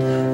Yeah.